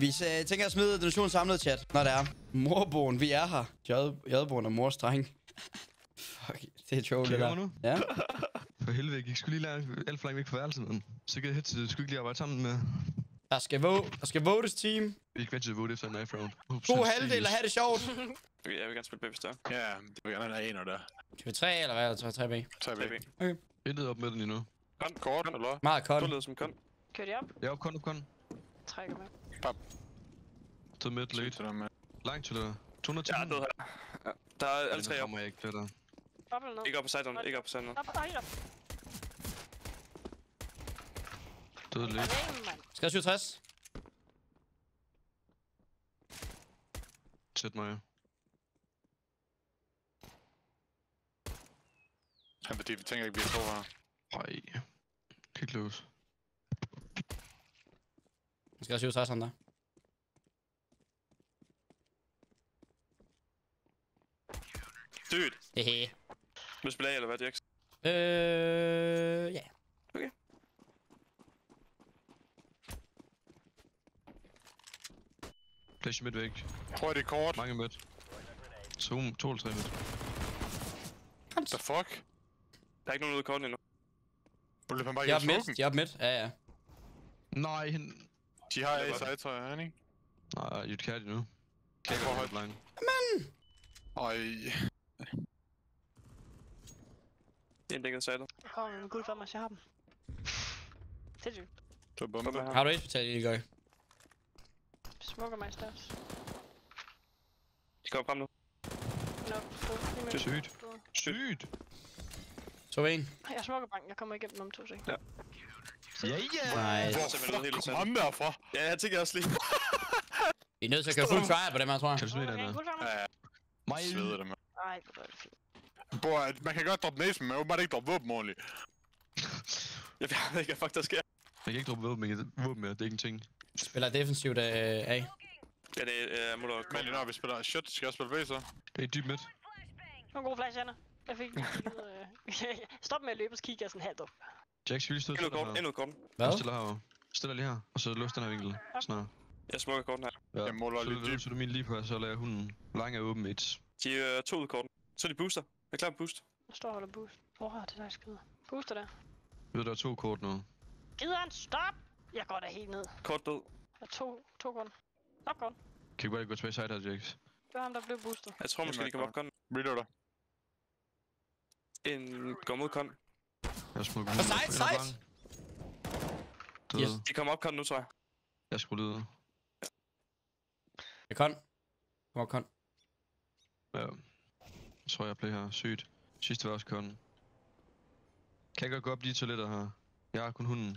Vi øh, tænker at smide donationen samlet chat, når det er. Morboen, vi er her. Jadboen og mors dreng. Fuck, det er sjovt, det Kan der. nu? Ja. For helvede, jeg skulle lige lære alt for langt væk fra værelset. Så kan jeg skulle ikke lige arbejde sammen med. Der skal, vote, der skal votes, team. Vi er ikke vant til at vote efter en knife round. God halvdel og have det sjovt. Okay, jeg vil gerne spille B, hvis det er. Ja, det vil gerne have en der. Skal vi 3 eller hvad? Eller 3, 3 B? 3 3 B. B. Intet op med den endnu. Kon, kort, eller? Meget Du kon. lyder som kun. Kører de op? Jeg er op, kun, op, kun. Trækker med. Til midt, late. Det der med. Langt til det. 210. Ja, død her. Ja. Der er alle tre op. rammer jeg ikke, det der. Op eller ned? Ikke op på siden, ikke op på siden. Op, nej, op. Død lidt. Skal 67? Sæt mig. Ja, fordi vi tænker ikke, vi er to her. Ej. Helt close. Skal 67 han der? Sygt. Hehe. Vil du spille A, eller hvad, Jax? Øh, ja. Flash midt væk. Tror jeg, det er kort. Mange midt. Zoom, 2 eller 3 midt. The fuck? Der er ikke nogen ude i korten endnu. Du løber bare De er midt, de er midt. Ja, ja. Nej, hende... De har A Det side, tror jeg, ikke? Nej, Jyt kan det nu. Kan jeg højt? line. Ej, Det er en dækket kommer med min guld for mig, så jeg har dem. Sindssygt. du er bombe. Har du et betalt i går? Smukker mig i størst. De kommer frem nu. Nå, lige med. Sygt. Sygt. Så en. Jeg smukker banken, jeg kommer igennem om to sekunder. Ja, ja. Nice. Hvor kom derfra? Ja, jeg tænker også lige. Vi er nødt til at køre fuld try på dem her, tror jeg. Kan du smide den for mig. Ja, Mig. sveder det, mand. Ej, hvor er det fint. At man kan godt droppe næsen, men man kan bare ikke droppe våben ordentligt. Jeg ved ikke, hvad fuck der sker. Jeg kan ikke droppe våben, men våben med, det er ingenting. Spiller defensivt øh, af. Ja, det er uh, Mutter Men lige når vi spiller shit, skal jeg spille V så? Det er dybt midt. Nogle gode flash, Anna. Jeg fik øh... Stop med at løbe, og så kigger jeg sådan halvt op. Jack, skal vi lige stå Endnu til kort, her? endnu kort. Hvad? Jeg stiller herovre. Stiller lige her, og så lås den her vinkel. Snart. Jeg smukker korten her. Ja. Jeg måler så, lidt dybt. så du min lige på, så lader jeg hunden lang af åben mates. De er uh, to ud i korten. Så er de booster. Jeg er klar på boost. Jeg står og holder boost. Hvor er det der skyder? Booster der. Ved, der er to kort nu. Gider han? Stop! Jeg går da helt ned. Kort død. Der er to, to kun. Stop kun. Kan vi bare ikke gå tilbage side her, Jax? Det var ham, der blev boostet. Jeg tror måske, de kommer op kon. Reloader. En går mod kon. Jeg smukker side, side! Død. Yes. De kommer op kon nu, tror jeg. Jeg lidt ud. Jeg kon. Kom op, kon. Ja. Jeg tror, jeg play her. Sygt. Sidste var også kon. Kan jeg godt gå op lige toiletter her? Jeg har kun hunden.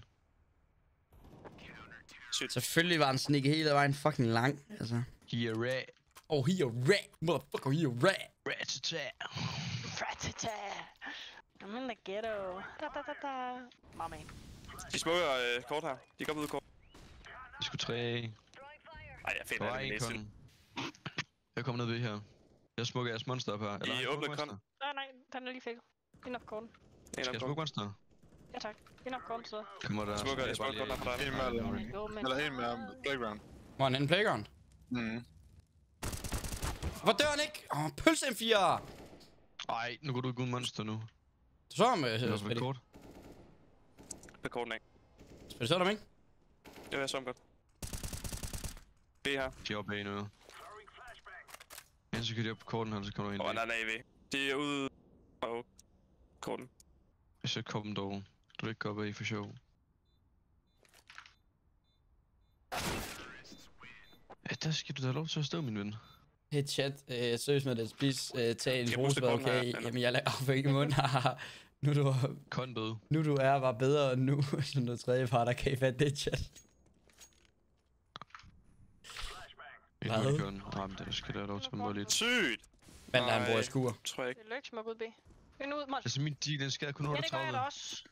Sygt. Selvfølgelig var han sneaky hele vejen fucking lang. Altså. He a rat. Oh, he a rat. Motherfucker, he a rat. Rat-a-tat. Ratata! I'm in the ghetto. Da da da da. My man. De smukker øh, kort her. De går ud kort. Vi skulle tre. Ej, jeg Der finder var det en næste. Jeg kommer ned ved her. Jeg smukker jeres monster op her. Eller I åbner kon. Nej, nej, den er lige fik. Ind op korten. En Skal jeg dem smukke monster? Ja tak. Ind op korten, så. Kommer der. Smukker, jeg smukker kort her for dig. En med, men... eller en med playground. Hvor er han inde playground? Mhm. Hvor dør han ikke? Åh, oh, pølse M4! Ej, nu går du ikke uden monster nu. Du så ham, øh, kort. På korten af. Spille så ham, ikke? Det var jeg så godt. B her. De er oppe bag nu. Enten så kan de op på korten her, så kommer du ind. Åh, oh, nej, nej, AV. De er ude på korten. Jeg kommer dog. Du vil ikke gå op af for sjov. Ja, der skal du da have lov til at stå, min ven. Hey chat, øh, seriøst med det. Please, øh, tag en Jeg bruse, booster okay? her, Jamen, jeg lader af i munden. haha. nu du, Kon bøde. nu du er var bedre end nu. Sådan noget tredje par, der kan I fatte det, chat. En Hvad? hurtigkøren. Nej, men det skal der have lov til at lidt. Sygt! Men der han bor i Nej. skur. Tror jeg ikke. Det er lykke, smuk ud, B. Ind ud, Måns. Altså, min deal, den skal kun Ja, det gør jeg da 38. også.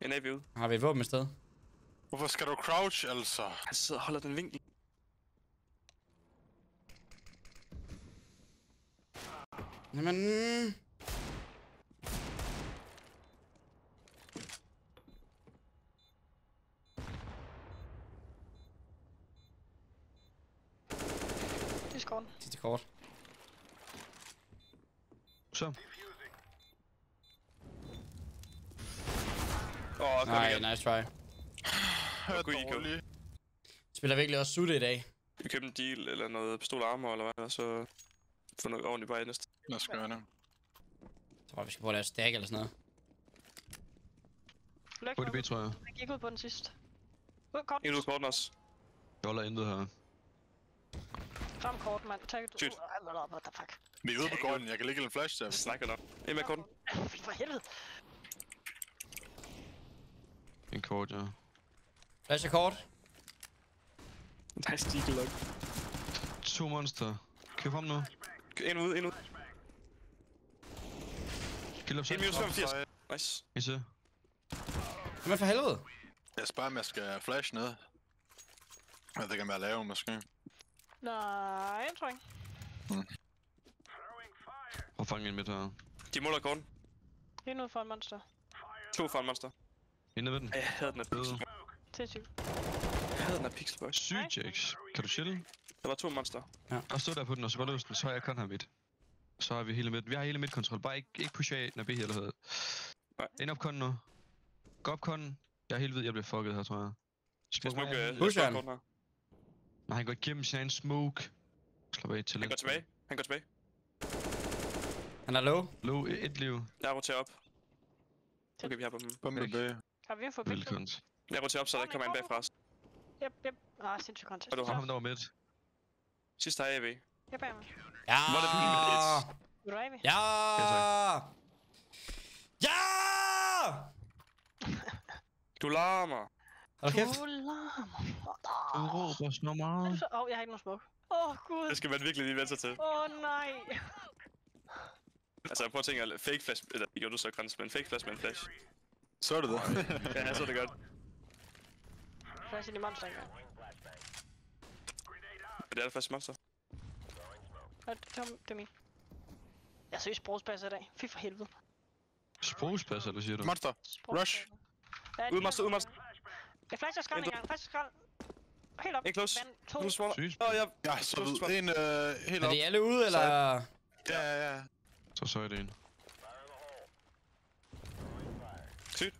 En AV ude. Har vi et våben et sted? Hvorfor skal du crouch, altså? Han sidder og holder den vinkel. Jamen... kort. Sidste kort. Så. Åh, oh, Nej, igen. nice try. Hør god IQ. dårlig. Spiller virkelig også sutte i dag. Vi købte en deal eller noget pistol armor eller hvad, så få noget ordentligt i næste. Lad os gøre det. Jeg tror, vi skal prøve at lave stack eller sådan noget. Læg HDB, tror jeg. Jeg gik ud på den sidste. Ud kort. En ud korten også. Jeg holder intet her. Ram kort, mand. Tag det. Sygt. Uh, what the fuck. Vi er ude på gården. Jeg kan lægge en flash der. Snakker nok. En med korten. For helvede. En kort, ja. Flash er kort. Nice deagle lock. To monster. Køb ham nu. En ud, en ud. Kill up En minus selv. 85. Sej. Nice. I ser. Men for helvede. Jeg spørger, om jeg skal flash ned. Jeg ved ikke, om jeg laver måske. Nej, jeg tror ikke. Prøv at fange en midt her. De måler korten. En ud for en monster. To for en monster. Inde ved den. Ej, Jeg havde den af pixel. Til. Jeg havde den af pixel, boys. Syg, Jax. Kan du chille? Der var to monster. Og stå der på den, og så bare løs den. Så har jeg kun her midt. Så har vi hele midt. Vi har hele midt-kontrol. Bare ikke, ikke push A, når B eller hedder. Nej. Ind op kon nu. Gå op kon. Jeg er helt hvid, jeg bliver fucket her, tror jeg. Er Smoke smuk, mig. øh, her. Nej, han går igennem sin egen smoke. Slap af til Han går tilbage. Han går tilbage. Han er low. Low, et liv. Jeg roterer op. Okay, vi har på dem. Bombe Væk. B. Har vi en forbi? Velkommen. Jeg roterer op, så der ikke kommer en bagfra os. Yep, yep. Ah, sindssygt contest. Og du har ham der var midt. Sidste har AV. Jeg bag mig. Ja! Hvor er det fint, Vil du vi? Ja! Ja! Du larmer. Hold kæft. Du larmer. Du råber så meget. Åh, oh, jeg har ikke nogen smoke. Åh, oh, gud. Det skal man virkelig lige vente sig til. Åh, oh, nej. Altså, prøv at tænke, at fake flash... Eller, gjorde du så græns, men fake flash med en flash. Så er det det. Ja, så er det godt. Flash ind i monster engang. Og det er det første monster. Ja, det, det, det er min. Jeg søger sprogspasser i dag. Fy for helvede. Sprogspasser, eller siger du? Monster. Ja, Ud monster, ud monster. Jeg flasher skrald engang. Flasher skrald. Helt op. En close. Vand, to. Sygt. Åh, jeg... Ja, så ved en øh, helt Er op. de alle ude, eller? Ja, ja, ja. Så så er det en. Sygt.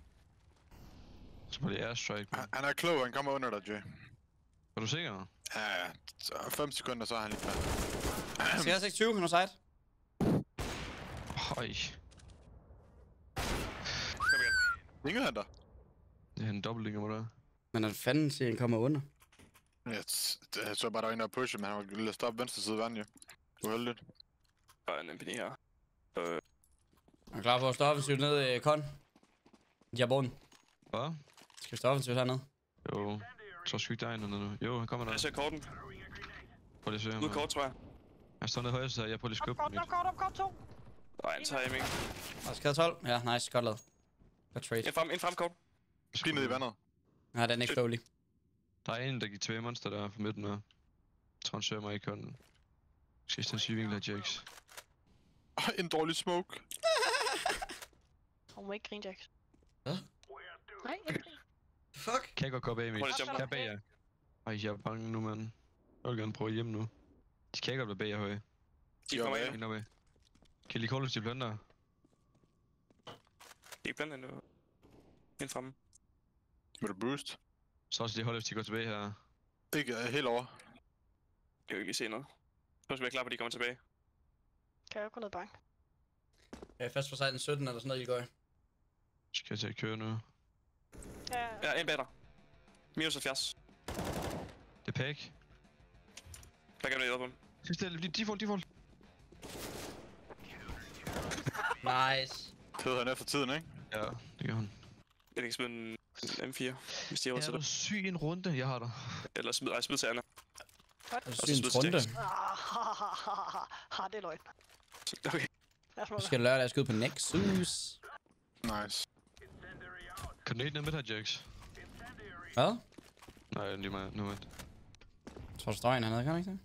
Så var det airstrike. Han- Han er klog, han kommer under dig, Jay. Er du sikker? Ja, ja. Så 5 sekunder, så er han lige færdig. Skal jeg 26, han er side. Høj. Kom igen. Ingen han der. Det er en dobbeltlinger, må der. Men han fanden siger, han kommer under. Jeg, t- jeg så bare, der var en, der pushe, men han var lidt op venstre side af vandet, jo. Uheldigt. Og en MPD her. Øh, Han er klar på at stå offensivt ned i kon. Ja, bunden. Hvad? Skal vi stå offensivt hernede? Jo. Så sgu ikke der er en nu. Jo, han kommer der. jeg ser korten. Prøv lige at se her. kort, tror jeg. Han står nede højre, så jeg prøver lige at skubbe kort, den op, kort, op, kort, to. Og en timing. Og skade 12. Ja, nice. Godt lavet. Godt trade. En frem, en frem kort. Måske ned i vandet. Ja, den er ikke slowly. Der er en, der gik tilbage monster der på midten her. Jeg tror, han søger mig i kunden. Skal den syge vinkel af Jax. En dårlig smoke. Hun må ikke grine, Jax. Hvad? Nej, grine. Fuck. Kan jeg godt gå op bag mig? Prøv lige at jeg bag jer? Ej, jeg er bange nu, mand. Jeg vil gerne prøve hjem nu. De kan ikke godt være bag jer høje. De kommer ind. Ind opad. Kan I lige kolde, hvis de blander? De er ikke endnu. En fremme. Vil du boost? Så også lige holde, hvis de går tilbage her. Ikke uh, helt over. Jeg kan jo ikke se noget. Så skal vi være klar på, at de kommer tilbage. Kan jeg jo gå ned bank? Jeg er fast for sejlen 17 eller sådan noget, I går. Skal jeg til at køre nu? Ja, Ja, en bag dig. Minus 70. Det er pack. Der kan du ned på den. Sidste, de, default, default. Nice. Det hedder han efter tiden, ikke? Ja, det gør han. Jeg kan smide en, en M4, hvis de har råd til du det. syg en runde, jeg har dig. Eller smid, ej, smid til Anna. Er Og så smid en til runde. Ah, det er løgn. Okay. Måle. skal lørdag skal ud på Nexus. Nice. Kan du ned med her, Jax? Hvad? Nej, lige meget. Nu, vent. Jeg tror, støjen hernede, kan han ikke det?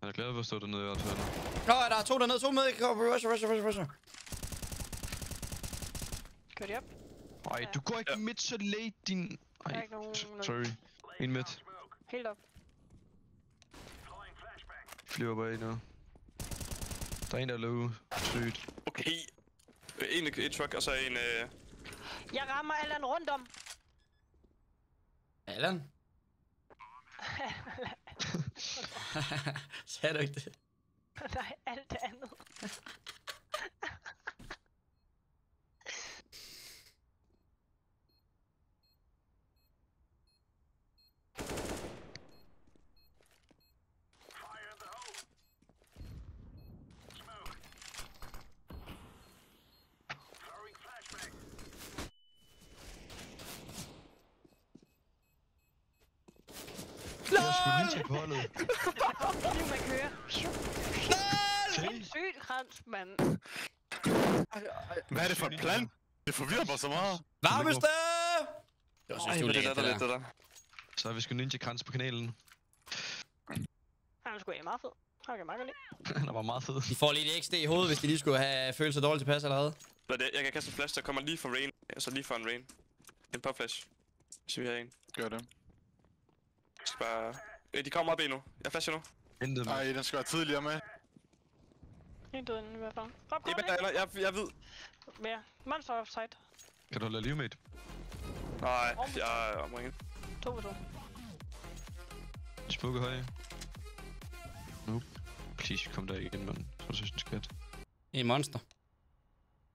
Han er glad for at stå dernede i hvert fald. Åh, der er to dernede, to med. Kom, rusher, rusher, rusher, rusher. Kør de op. Ej, du går ikke Ja. midt så late, din... Ej, sorry. En midt. Helt op. flyver bare ind nu. Der er en, der er low. Sygt. Okay. En, en truck, og så en... Øh, Jeg rammer Allan rundt om. Allan? Sagde du ikke det? Nej, alt det andet. Jeg skulle lige til holdet. Nu man kører. Sygt krans, mand. Hvad er det for en plan? Det forvirrer mig så meget. Var ej, synes, du er det læste latterligt, det der. der. Så har vi sgu ninja krans på kanalen. Han er sgu meget fed. Han kan meget godt lide. Han var meget fed. De får lige et XD i hovedet, hvis de lige skulle have følt sig dårligt tilpas allerede. Hvad er det? Jeg kan kaste en flash, der kommer lige fra rain. Altså lige fra en rain. En pop flash. Så vi har en. Gør det. Jeg skal bare... Øh, de kommer op endnu. Jeg flasher nu. Intet med. Ej, den skal være tidligere med. Helt død i hvert fald. Hop, Jeg, kort, jeg, jeg, jeg ved. Mere. Monster offside. Kan du holde liv med Nej, jeg er omringet. 2 på 2. Smukke høje. Nope. Please, kom der igen, mand. Så synes jeg, skat. En monster.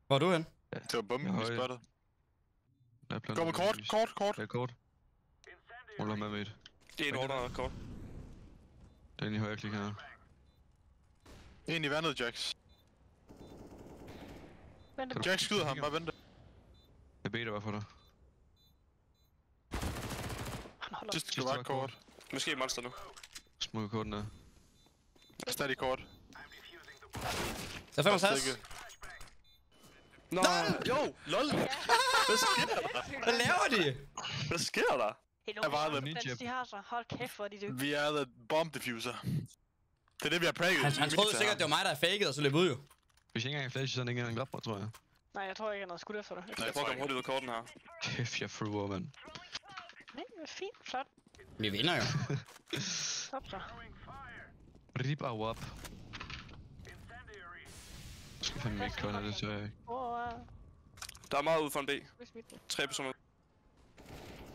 Hvor er du hen? Det var bomben, Jeg vi spottede. Gå med kort, kort, kort. Ja, kort. Ruller med med et. Det er en ordre kort. Den i højre klik her. En i vandet, Jax. Vent, Kan du- Jax skyder ham, bare vente. Jeg beder bare for dig. han holder. Sidste Sidste var var kort. Måske et monster nu. Smukke korten der. Stadig kort. Der er 65. Stikke. Nå, jo, lol. Hvad sker der? Hvad laver de? Hvad sker der? Jeg var the ninja. de har så. Hold kæft, hvor er de dygtige. Vi er the bomb diffuser. Det er det, vi har pranket. Han, han troede sikkert, det var mig, der fakede, og så løb ud jo. Hvis jeg ikke engang flash, så er den ikke engang glad på, tror jeg. Nej, jeg tror ikke, han har skudt efter dig. Nej, Jeg prøver at komme hurtigt ud af korten her. Kæft, jeg thrower, mand. Nej, det er fint. Flot. Vi vinder jo. Stop så. Rip af op. Jeg skal fandme ikke kunne det, så jeg ikke. Der er meget ude for en B. Tre personer.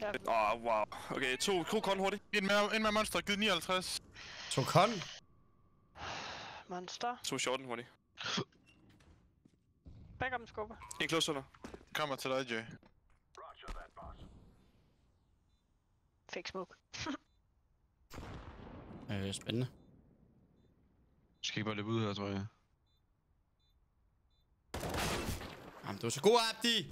Ja. Åh, oh, wow. Okay, to, to korn hurtigt. En mere, en mere monster, givet 59. To kon. monster. To shorten hurtigt. Back up skubber. En close under. Kommer til dig, Jay. Fake smoke. Øh, spændende. Skal ikke bare løbe ud her, tror jeg. Jamen, du er så god, Abdi.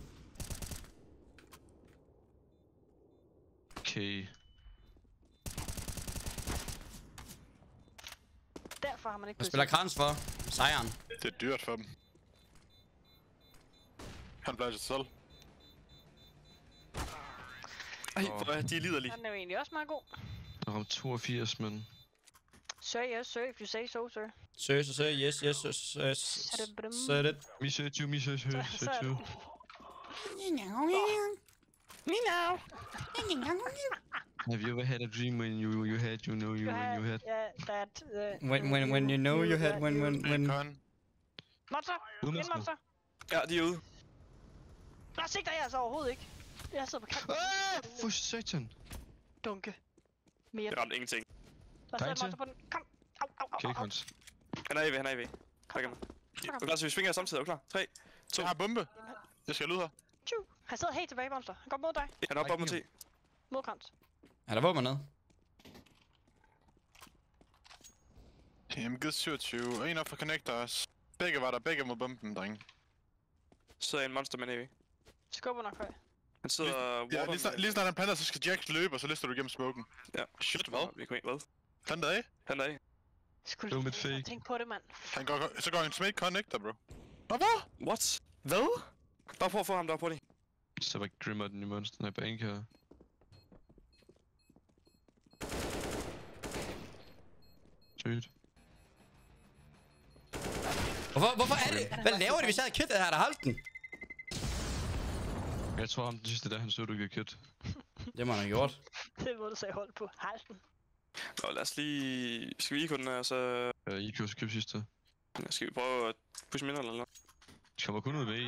Okay. Derfor har man ikke Hvad spiller Krans for? Sejren. Det er dyrt for dem. Han bliver sig selv. Ej, hvor er de liderlige. Han er jo egentlig også meget god. Der ramte 82, men... Sir, yes, sir, if you say so, sir. Søs og søs, yes, yes, yes, yes. Så er det. Mi søger you, mi søger Så, så søger er you. Have you ever had a dream when you you had you know you You when had, you had yeah, that, uh, When, when, when you know you had, when, when, En when... con. Monster! Uden En at monster! Ja, de er ude. Nå, sigter jeg altså overhovedet ikke. Jeg sidder på kanten. Ah, for satan. Dunke. Mere. Jeg ramte ingenting. Der til. monster på den. Kom. Au, au, au, Okay. Kons. Han er AV, han er AV. Ham. Er du klar, så vi svinger samtidig? Er du klar? 3, 2, Jeg har bombe. Jeg skal ud her. Tju. Han sidder helt tilbage, monster. Han går mod dig. han er oppe op mod T. Mod krans. Er der våben ned? Givet 27. En op for connector også. Begge var der. Begge mod bomben, drenge. Så sidder en monster med en AV. Skubber nok høj. Han sidder Ja, water lige, snart, lige snart han planter, så skal Jax løbe, og så lister du igennem smoken. Ja. Shit, hvad? Vi kan ikke, hvad? Plantet af? Han er af. Skulle mit fake. Tænk på det, mand. Han går, så går han smæk connector, bro. Nå, hvad? What? Hvad? Bare prøv at få ham der på det. Så var Grimmer den i monsteren af bank her. Sygt. Hvorfor, hvorfor er det? Hvad laver de, hvis jeg havde kittet her, der holdt den? Jeg tror ham den sidste der, han så du ikke kit. Det må han have gjort. Det er måde, du sagde hold på halsen. Og lad os lige... Skal vi lige kun, og så... Øh, I kan jo købe sidste. Skal vi prøve at pushe mindre eller noget? Kommer kun ud ved I.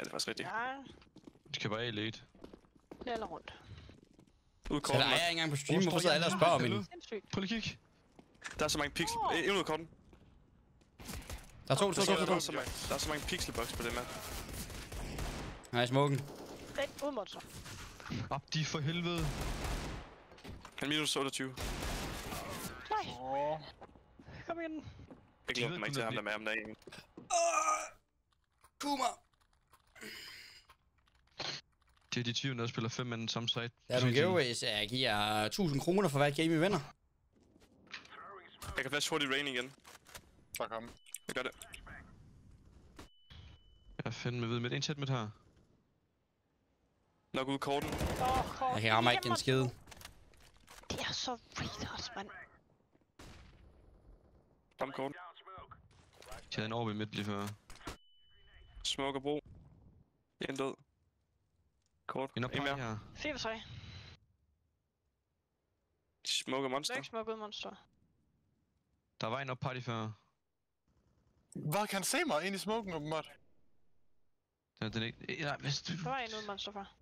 Ja, det er faktisk rigtigt. Ja, De kan bare late. eller rundt. Ud Så korten. der er jeg ikke engang på stream. Hvor Hvorfor sidder alle og spørger om en? Sindssygt. Prøv lige kigge. Der er så mange pixel... Oh. Ind ud af korten. Der er to, to, to, to, er to. så mange, der er så mange pixelbox på det map. Nej, smoken. Den ud monster. Op de for helvede. Han er minus 28. Nej, kom igen. Jeg De glæder mig ikke til at ham der med ham der egentlig. Kuma. Det er de 20, der spiller 5 mand samme site. Der er nogle giveaways. Jeg giver 1000 kroner for hver game, I vinder. Jeg kan flash hurtigt rain igen. Så kom. Jeg gør det. Jeg er fandme ved med en chat med her. Nok ud korten. Kort. Jeg kan ramme ikke en skid. Det er så retards, mand. Kom korten. De havde en over i midt lige før. Smoke og bro. En død. Kort. En op En mere. her. 4 for 3. Smoke og monster. Læg smuk ud, monster. Der var en op party før. Hvad kan han se mig ind i smoken, åbenbart? Den, er- den er ikke... Nej, hvis du... Der var en ud, monster for.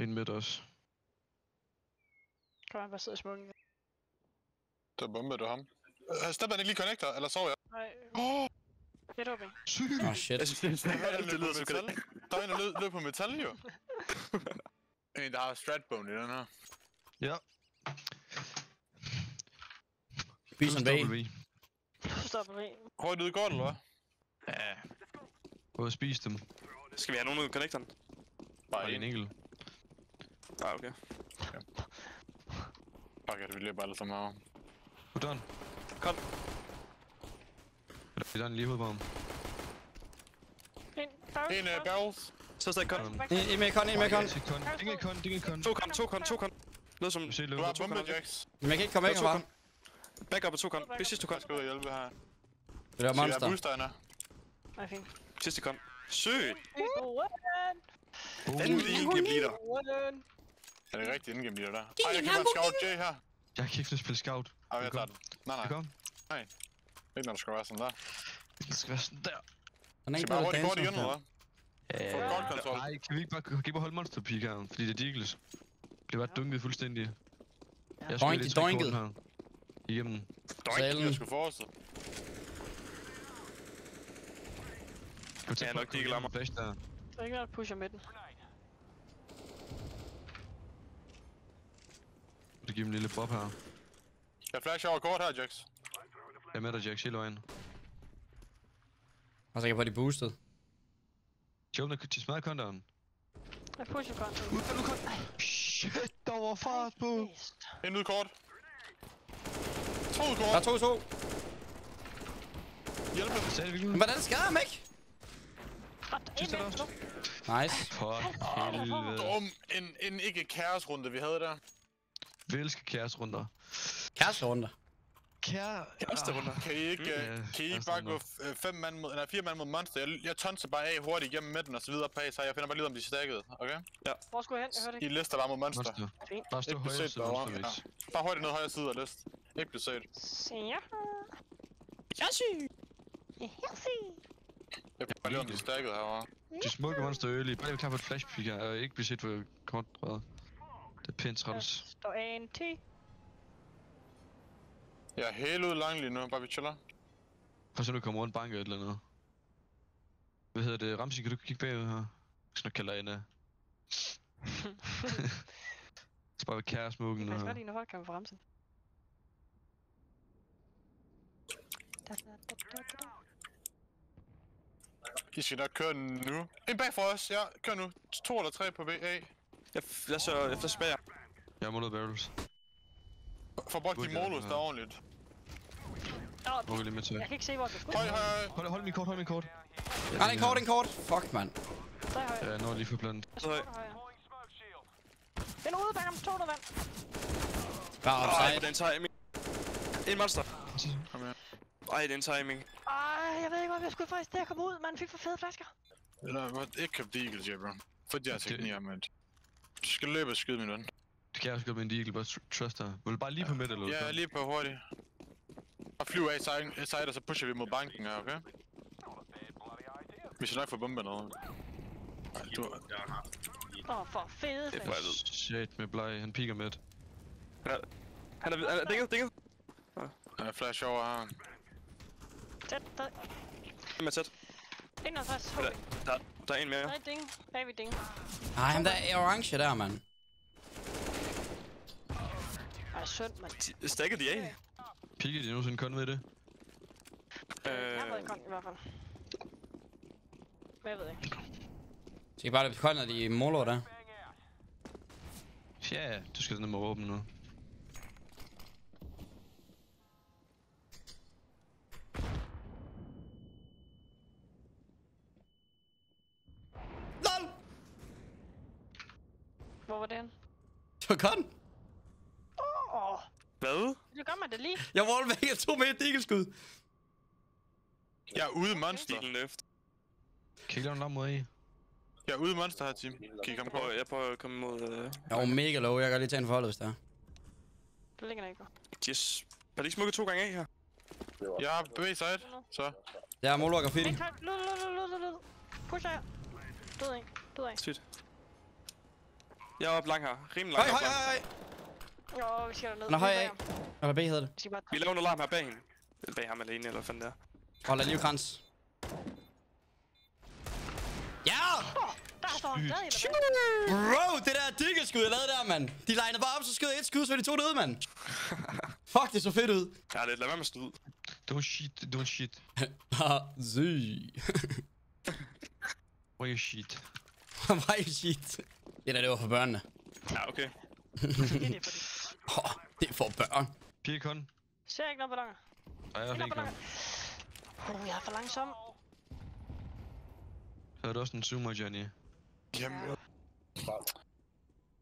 En midt også. Kom han bare sidde i smukken. Der bombede du ham. Øh, Stepper han ikke lige connector, eller sov jeg? Nej, Åh, åbning. Sygt! Åh, oh, shit. Jeg synes, det, der er en det lyder på så metal. godt. Der er en, der løb, løb på metal, jo. en, der har stratbone i den her. Ja. Bison Bay. På V. Røg ud godt, eller hvad? Ja. Gå og spise dem. Skal vi have nogen ud i connectoren? Bare en enkelt. Ah, okay. Fuck, at vi løber alle sammen her. Hvordan? Kom. Er der en lige hovedet på ham? En, En uh, barrel. barrels. Så stadig kon. En mere kon, en mere kon. Ingen kon, ingen kon. To kon, to kon, to kon. Noget som... Du har to bombe, kanaler. Jacks. Men jeg kan ikke komme væk herfra. Back up og to kon. Vi sidste to kon. Jeg skal ud og hjælpe her. Det der Så jeg er monster. boostererne. Nej, fint. Sidste kon. Sygt! Endelig en game leader. Er det rigtigt indgame lige der? Ej, jeg kan bare scout J her. Jeg kan ikke spille scout. Ej, jeg tager den. Nej, Det nej. Når du skal være sådan der. Det skal være sådan der. Han er ikke bare hurtigt kort igen, eller hvad? Ja. Få godt kontrol. Nej, kan vi ikke bare, kan vi bare holde monster peak her? Fordi det er Deagles. Det var dunket fuldstændig. Jeg Doink, lidt doinket. her. Igennem. Salen. Jeg skulle forestille. Du tænke Ja, på nok at Deagle rammer. igennem flash der? Der er ikke noget, der pusher midten. Du giver en lille bob her. Jeg flasher over kort her, Jax. Jeg er med dig, Jack, hele vejen. Og så kan jeg på de boostet. Åbner, de smadrer counteren. Jeg pusher konto. Shit, der var fart på. En ud kort. To ud Der er kort. to, to. Hjælp mig. Men hvordan skader ham ikke? Nice. For helvede. Dum. En, en ikke kaosrunde, vi havde der. Vi elsker kæresrunder. Kære... Kæreste runder. Kan I ikke, Ja, uh, kan I ikke bare gå øh, fem mand mod, eller fire mand mod monster? Jeg, jeg tonser bare af hurtigt igennem midten og så videre på så jeg finder bare lige ud, om de er stacket, okay? Hvor skulle jeg hen? Jeg hørte I ikke. lister bare mod monster. Monster. Fint. Bare stå højre side monster, ja. Bare hurtigt ned højre side af list. Ikke blev set. Se ja. Jeg er syg! Ja, se. Jeg finder bare lige, om de er stacket herovre. De smukke monster early. Bare lige klar på et flash pick her, og ikke blive set for kort rød. Det er pænt Der træls. står en T. Jeg er helt ude lang lige nu, bare vi chiller. For så nu kommer rundt banker et eller andet. Hvad hedder det? Ramsey, kan du kigge bagud her? Jeg skal nok kalde dig ind. Så bare kæresmukken Det er og... godt, folk kan få ramsen. Da, da, da, da, da. I skal nok køre nu. En bag for os, ja. Kør nu. To eller tre på B, A. Jeg jeg flasher bager. Jeg må noget barrels. Få brugt de jeg, ja. der ordentligt. Nå, Hvor vil lige med til? jeg kan ikke se, hvor du skulle. Høj, høj, høj. Hold, hold min kort, hold min kort. Nej, en kort, en kort. Fuck, mand. Så er. Ja, jeg når lige for blandt. Jeg står høj. Den er ude bag ham. To der vand. Bare på den timing. En monster. Kom her. Ej, den timing. Ej, jeg ved ikke, hvad jeg skulle faktisk det at komme ud. Man fik for fede flasker. Eller hvad? Ikke købt ja, bro. Få de her Det- teknikker, men... Du skal løbe og skyde, min ven. Det kan jeg også godt med en deagle, bare tr- trust dig. Vil du bare lige på midt, eller? Ja, lige på hurtigt. Og flyv af side, side, og så pusher vi mod banken her, okay? Vi skal nok få bombe noget. Ej, du... Åh, oh, for fede Det er helvede. Shit med bleg, han piker midt. Han er, han er, han er dinget, dinget. Ja, flash over her. Tæt, tæt. Hvem er tæt? 61, Der, HB. der, der er en mere. Nej, ding. Baby ding. Ej, ham der er orange der, mand. Ej, synd, mand. De- Stakkede de af? Piker de nogensinde kun ved det? Øh, jeg har været i hvert fald. Men jeg ved ikke. I bare løbe koldt, når de måler der. Ja, du skal ned med råben nu. LOL! Hvor var henne? Det var kon. Åh, oh, hvad? Det gør man da lige. Jeg wallbangede to med et digelskud. Jeg er ude monster. Deagle løft. Kan I lave mod A? Jeg er ude monster her, team. Kan I Jeg komme på? jeg prøver at komme mod... Øh, Jeg var mega low. Jeg kan lige tage en forhold, hvis der er. Det ligger der ikke. de er, s- er de ikke smukket to gange af her? Jeg er B-side, så. Jeg er målvok og. Lyd, lyd, lyd, lyd, lyd. Pusher her. Død en. Død en. Sygt. Jeg er oppe lang her. Rimelig lang oppe. høj, høj. Åh, vi skal derned. Vi er. Eller B hedder det. Vi bare Vi laver en alarm her bag hende. Eller bag ham alene, eller hvad fanden det er. Hold da livkrans. Ja! Der står han stadig der. Bro, det der diggelskud, jeg lavede der, mand. De linede bare op, så skød et skud, så de to døde, mand. Fuck, det så fedt ud. Ja, det lad være med at snyde. Don't shit, don't shit. Ha, syg. Why you shit? Why shit? Det der, det var for børnene. Ja, okay. Det er for børn. Piger kun. Ser ikke noget ballonger. Ej, jeg Ikke har noget ikke ballonger. Uh, jeg er for langsom. Så er det også en zoomer, Johnny. Jamen,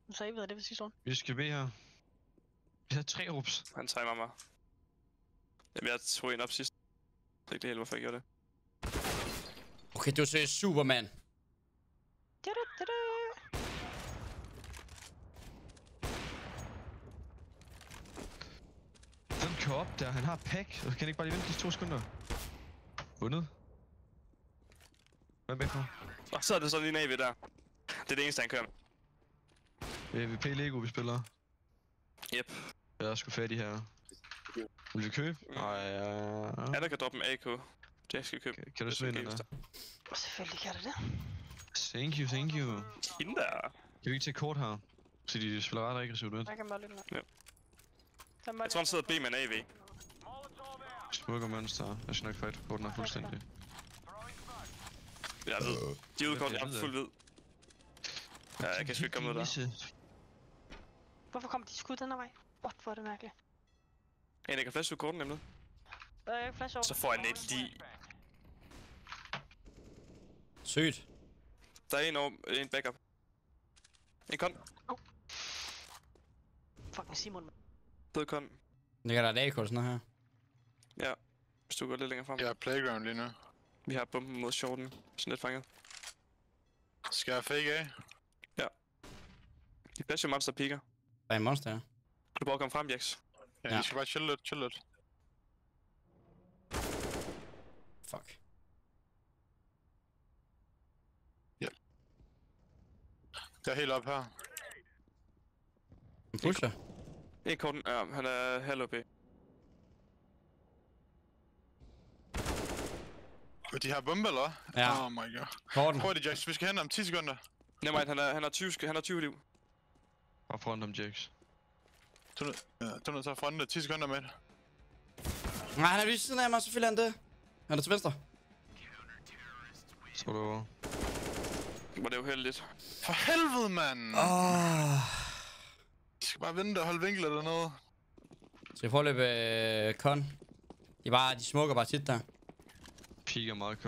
Nu så I ved, det vil sige sådan. Vi skal be her. Vi har tre rups. Han timer mig. Jamen, jeg tog en op sidst. Det er ikke det hele, hvorfor jeg gjorde det. Okay, du ser Superman. Tudu, tudu. Den kører op der, han har pack. Og kan han ikke bare lige vente de to sekunder? Vundet. Hvad er med for? Og så er det så lige en AV der. Det er det eneste, han kører med. Det er VP Lego, vi spiller. Yep. Jeg er sgu fattig her. Vil du købe? Nej, ja. Alle kan droppe en AK. Jeg skal købe. Kan du Det er svinde så der? Selvfølgelig kan det det. Thank you, thank you. Hende der. Kan vi ikke tage kort her? Så de spiller ret aggressivt ud. Jeg kan bare lytte med. Ja. Den Jeg tror, han sidder og B med en AV. Smukker monster. Jeg skal nok fight for korten er fuldstændig. Jeg ved. De er jeg er Jeg ved fuld hvid. Ja, jeg kan sgu ikke komme ud der. Hvorfor kommer de skud den her vej? What, hvor er det mærkeligt. En, jeg kan flash ud korten nemlig. Der er ikke flash over. Så får jeg net lige. Sygt. Der er en over, en backup. En kon. Fucking Simon. Mand. Død kon. Ligger der et AK sådan noget her? Ja. Hvis du går lidt længere frem. jeg er playground lige nu. Vi har bomben mod shorten. Sådan lidt fanget. Skal jeg fake af? De flasher monster piker. Der er en monster her. Du prøver at komme frem, Jax. Ja, Ja. I skal bare chill lidt, chill lidt. Fuck. Jeg er helt op her. En pusher. En korten. Ja, han er halv OP. Og de har bombe, eller hvad? Ja. Oh my god. Korten. Prøv det, Jax. Vi skal hente om 10 sekunder. Nemmer han er, han har 20, sk- han har 20 liv. Bare front om Jax. Du er nødt- du er til at fronte 10 sekunder med. Nej, han er lige siden af mig, selvfølgelig er han det. Han er til venstre. Så er det over. Var det uheldigt. For helvede, mand! Åh. Vi skal bare vente og holde vinkel eller noget. Så jeg prøver at løbe øh, kon. De, er bare, de smukker bare tit der. Piker meget.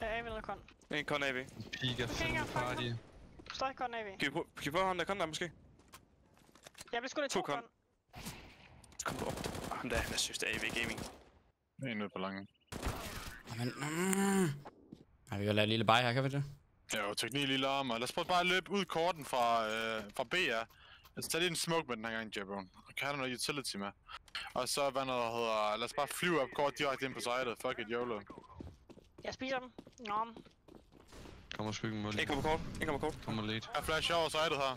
Jeg er ved noget kon. En kon AV. Piker fandme party. Stadig kon AV. Kan vi prøve, kan vi prøve ham der kon der måske? Jeg bliver sgu da To to kon. kon. Kom på. Ah, Ham der, han er synes, det er AV Gaming. En ud på langen. Jamen, mm. Ej, vi kan lave et lille bye her, kan vi det? Ja, jo, teknik lille armer. Lad os prøve bare at løbe ud korten fra, øh, fra BR. Altså, tag lige en smoke med den her gang, Jabron. Kan have noget utility med. Og så, hvad noget hedder... Lad os bare flyve op kort direkte ind på sidet. Fuck it, YOLO. Jeg spiser dem. Nå, Kommer sgu ikke en kommer kort. En kommer kort. Kommer late. Jeg flasher over sidet her.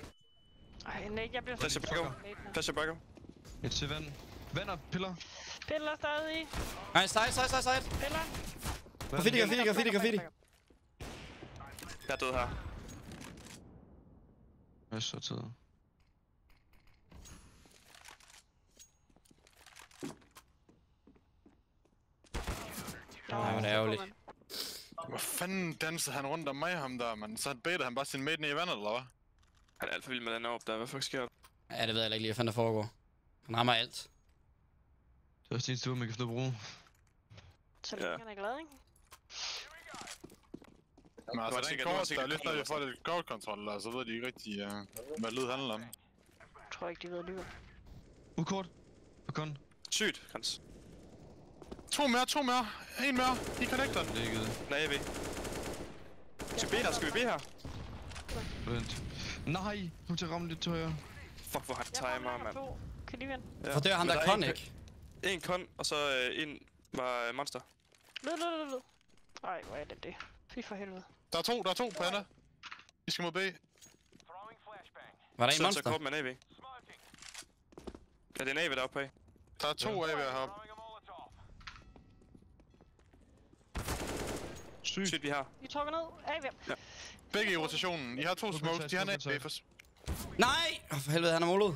Ej, nej, jeg bliver Flash så... back up. Flash back up. Et til vand. Vand og piller. Piller stadig. Nej, side, side, side, side. Piller. Graffiti, graffiti, graffiti, graffiti. Jeg er død her. Jeg er så tid. Ej, hvor er det ærgerligt. Hvor fanden dansede han rundt om mig, ham der, man? Så baitede han bare sin mate ned i vandet, eller hvad? Han er alt for vild med den op der. Hvad fuck sker der? Ja, det ved jeg ikke lige, hvad fanden der foregår. Han rammer alt. Det er også din stue, man kan finde at bruge. Så længe Ja. han er glad, ikke? Men altså, den det kort, der er lidt, når kontrol, får lidt kort-kontrol, der, så ved de ikke rigtig, uh, hvad lyd handler om. Jeg tror ikke, de ved alligevel. Ukort. Og kun. Sygt, Hans. To mere, to mere, en mere, i connector. Ligget. Nej, AV. Skal vi B her? Skal vi B her? Vent. Nej, nu til at ramme lidt til højre. Fuck, hvor han timer, mand. to. Kan de vende? Ja. For det er ham, Men der er kon, en- ikke? En kon, og så øh, en var øh, monster. Lyd, lyd, lyd, lyd. Ej, hvor er det det. Fy for helvede. Der er to, der er to på Anna. Vi skal mod B. Var der en Så, så monster? kort med en AV. Ja, det er en AV deroppe af. Der er to AV'er heroppe. Sygt. Sygt, vi har. Vi trukker ned. Af, vi Begge i rotationen. I har to smokes, de har en jeg AV. For... Nej! Oh, for helvede, han er målet.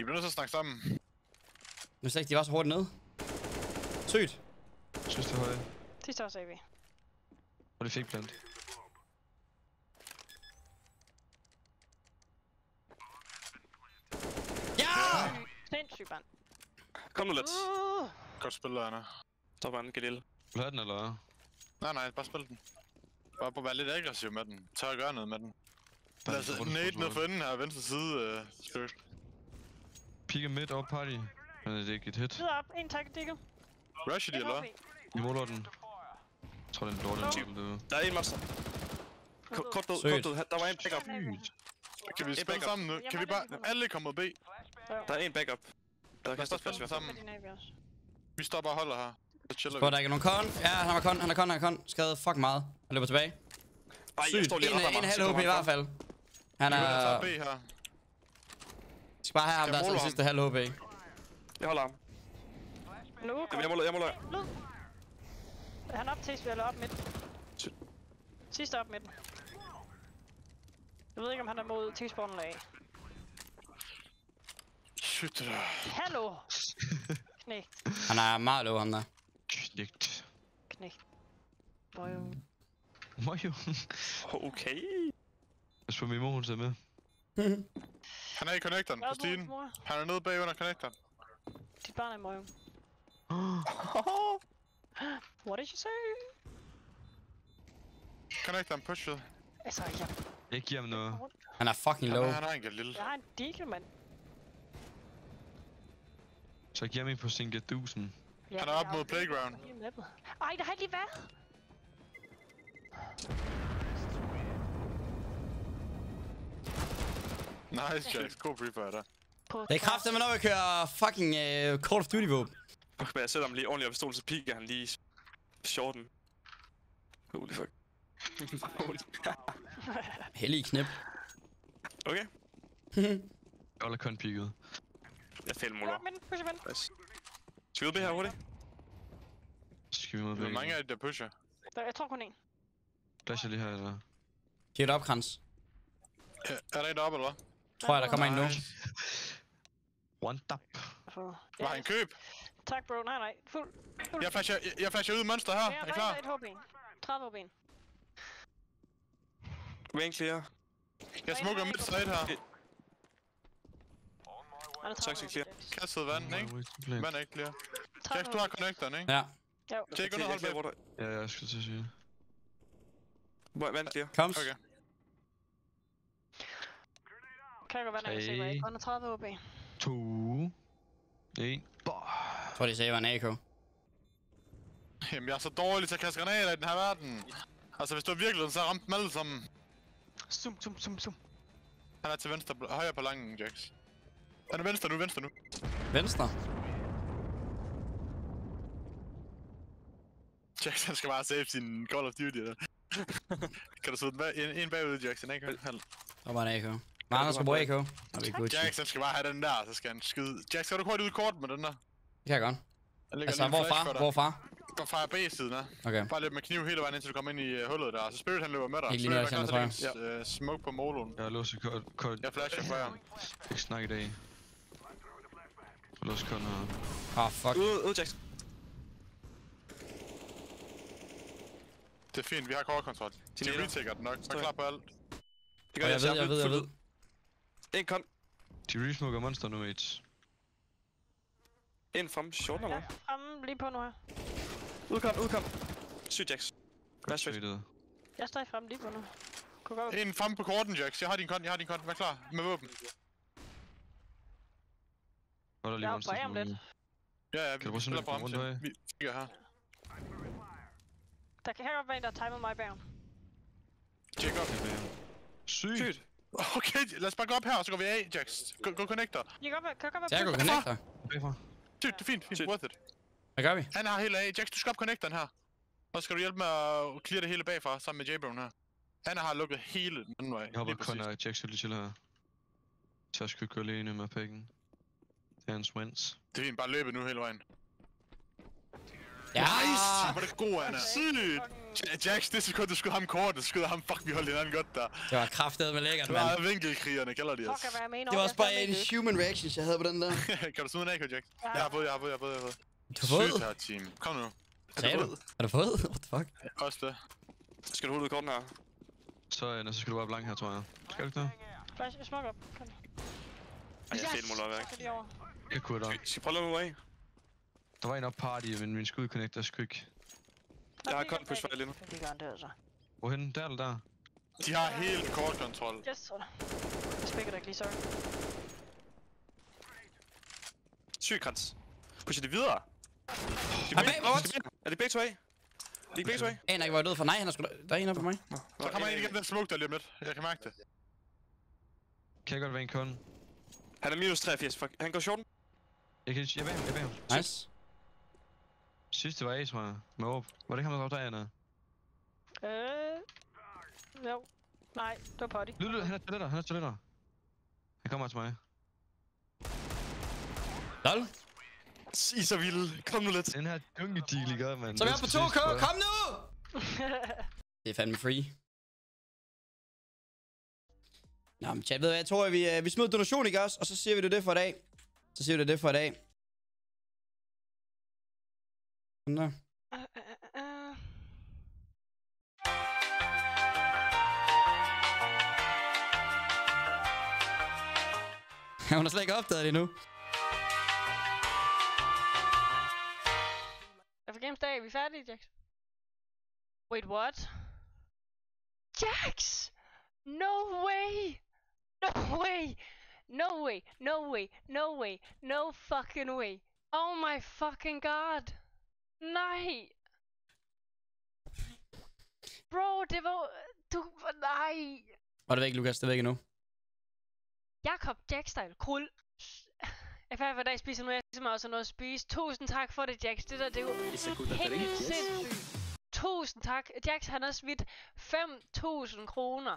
I bliver nødt til at snakke sammen. Nu ikke, de var så hurtigt nede. Sygt. Synes det er højre. Sidste også AV. Og det fik plant. Ja! Sindssygt, mand. Kom nu lidt. Uh, Godt spillet, Anna. Så var en Galil. Vil du have den, eller? Nej, nej, bare spil den. Bare på at være lidt aggressiv med den. Tør at gøre noget med den. Lad os nade ned for enden her, venstre side, uh, Spirit. Picker midt over party. Men det er ikke et hit. Sidder op. En tak, digger. Rusher de, eller hvad? I måler den. Jeg tror, den er dårlig. Sygt. Det Der er en monster. Ko- Kort død, kort død. Der var en backup. Kan vi spille sammen nu? Kan vi bare alle komme mod B? Der er en backup. Der kan godt spille sammen. Vi står bare og holder her. Vi. der ikke er nogen kon. Ja, han var kon, han er kon, han er kon. Skadet fuck meget. Han løber tilbage. Ej, jeg står lige En, rammer. en halv HP i han hvert fald. Han er... taget B her. Skal bare have ham der jeg som sidste halv HP. Jeg holder ham. Nu, Jamen, jeg måler, jeg måler. Lyd. Han er op til, eller op midt. Sidste op midt. Jeg ved ikke, om han er mod T-spawn eller A. Shit, det der. Hallo! Knæ, Han er meget low, ham der. Knægt. knæ. Boyo. Mojo. Okay. Jeg spørger min mor, hun sidder med. Han er i connectoren på mor. Han er nede bag under connectoren. Dit barn er Moyo. What did you say? Connectoren pushet. Altså, jeg, Jeg giver ham noget. Han er fucking Han, low. er- han har en lille. jeg har en deagle, mand. Så jeg giver mig på sin gadusen. Ja, Han er jeg op har mod playground. Ej, der har jeg lige været. Nice, Jax. God pre der. Det er kraftigt, når vi kører fucking uh, Call of Duty våben. Fuck, men jeg sætter ham lige ordentligt op i stolen, så piker han lige shorten. Holy fuck. Holy. Hellig knip. okay. Jeg holder kun pigget. Jeg fælder Ja, måler. men push ven. Nice. Skal vi ud B her hurtigt? Skal vi mod Hvor mange af de der pusher? Der- Jeg tror kun en. Flasher lige her, eller? Giv det op, Krans. Ja, er der en deroppe, eller hvad? Tror jeg, der kommer en nu. Nice. One tap. Var han køb? Tak, bro. Nej, nej. Fuld. fuld. Jeg flasher, jeg, jeg flasher ud monster her. Ja, Er I klar? et HP. 30 HP. Rain clear. Jeg smukker midt side her. Er 30 Toxic clear. Kastet vand, ikke? Vand er ikke clear. Jax, du har connectoren, ikke? Ja. Jo. Tjek under hold bag. Ja, jeg skulle til at sige det. Vand clear? Koms. Okay. Kan jeg være, når jeg hvad jeg kun er 30 HP. To. En. Bah. Jeg tror, de sagde, var en AK. Jamen, jeg er så dårlig til at kaste granater i den her verden. Altså, hvis du er virkeligheden, så har jeg ramt dem alle sammen. Zoom, zoom, zoom, zoom. Han er til venstre, højre på langen, Jax. Han er venstre nu, venstre nu. Venstre. Jax, han skal bare save sin Call of Duty der. kan du smide den bag, en, en bagud? En AK? Halv. Der var en AK. Andre skal bruge AK. Er han skal bare have den der, så skal han skyde. Jax, skal du hurtigt ud i kort med den der? Det kan jeg godt. Altså, hvorfra? Hvorfra? Gå fra B-siden af. Okay. Bare løb med kniv hele vejen indtil du kommer ind i uh, hullet der. Så Spirit han løber med dig. Ikke lige Spirit, jeg det? Uh, smoke på moloen. Jeg har låst kort. kort. Jeg flasher for jer. Jeg ikke snakke i dag. Jeg låst kun her. Åh, oh, fuck. Ude, ude, Jax. Det er fint, vi har core-kontrol. De retaker den nok. Så klar på alt. Det Og jeg ved, jeg ved, jeg ved. En kom. De resmoker monster nu, mates. En frem. Short eller Ja, hvad? fremme lige på nu her. Udkom, udkom. Syg, Jax. Straight. Sweetet. Jeg står fremme lige på nu. Kunne godt. En frem på korten, Jax. Jeg har din kont, jeg har din kont. Vær klar med våben. Hvor er der lige Jeg er ham lidt. Ja, ja, vi, Kan du spiller rundt til. Vi kigger her. Der kan her godt være en, der har timet mig bagom. Tjek op. Sygt! Sygt. Okay, lad os bare gå op her, og så går vi af, Jax. Gå, gå connector. I kan godt være, Tjerko på- connector. Sygt, det er fint, fint, worth it. Hvad gør vi? Han har helt af. Jax, du skal op connectoren her. Og så skal du hjælpe med at clear det hele bagfra, sammen med J-Bone her. Han har lukket hele den anden vej. Jeg håber lige kun, at Jack skal lige til her. Så jeg skal gå alene med pikken. Det er hans wins. Det er fint, bare løbe nu hele vejen. Ja! Nice! Hvor er det god, er. Okay, Sygt! Ja, Jax, det sekund, du skød ham kort, du skød ham. Fuck, vi holdt hinanden godt der. Det var kraftedet med lækkert, Det mand. var vinkelkrigerne, kalder de os. Det var også bare en ikke. human reactions, jeg havde på den der. kan du smide en AK, Jax? Ja. Jeg har fået, jeg har fået, jeg har fået, jeg har fået. Du har fået? Sygt her, team. Kom nu. Sagde du? Har du fået? What the fuck? Også det. Skal du i korten her? Så, øh, så skal du bare blank her, tror jeg. Skal du ikke det? Flash, smuk op. Kom. Ej, jeg fælder mig Så kan de over. Jeg kunne da. Skal vi prøve at lade mig af? Der var en op party, men min skud connector skulle ikke. Jeg har kun push for lige nu. Det er garanteret så. Hvorhen? Der eller der? De har helt kort kontrol. Yes, så. Jeg spækker dig ikke lige, sorry. Syg krans. Pusher det videre. De er bag- Er det begge to af? De er ikke begge to af? Aner ikke, hvor jeg død for. Nej, han er sgu da... Der er en oppe på mig. Så kommer han ind igennem den smoke der lige om lidt. Jeg kan mærke det. Kan jeg godt være en kun? Han er minus 83. Fuck. Han går shorten. Jeg kan jeg er bag ham, jeg er bag ham. Nice. Sidste var A, tror jeg. Med op. Var det ikke ham, der var der, Anna? Øh... Jo. Nej, det var potty. Lyd, lyd, han er toiletter, han er toiletter. Han kommer til mig. Lol. I er så vilde. Kom nu lidt. Den her dungedeal, I gør, mand. Så er vi oppe på skal 2K. ses, Kom nu! Det er fandme free. Nå, men chat, ved du hvad, jeg tror, at vi, øh, vi smider donation, ikke også? Og så siger vi det det for i dag. Så siger du det for i dag. Sådan der. Øh, øh, øh. Hun har slet ikke opdaget det endnu. Er for Games Day? Er vi færdige, Jax? Wait, what? Jax! No way! No way! No way! No way! No way! No fucking way! Oh my fucking god! Nej! Bro, det var... Du... Nej! Og det er væk, Lukas. Det er væk endnu. Jakob Jackstyle, krull. Jeg fandt for dag spiser nu, jeg simpelthen også noget at spise. Tusind tak for det, Jax. Det der, det er jo helt sindssygt. Tusind tak. Jax, han har smidt 5.000 kroner.